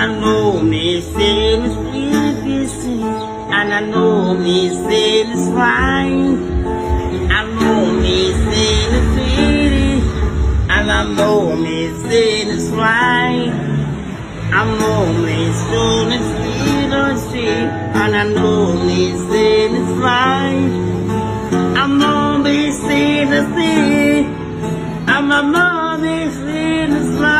I know me sin is really busy, and I know me sin is fine. I know me sin is pretty, and I know me sin is right. I know me sin is sweet, and I know me sin is right. I know me sin is free, and I know me sin is right.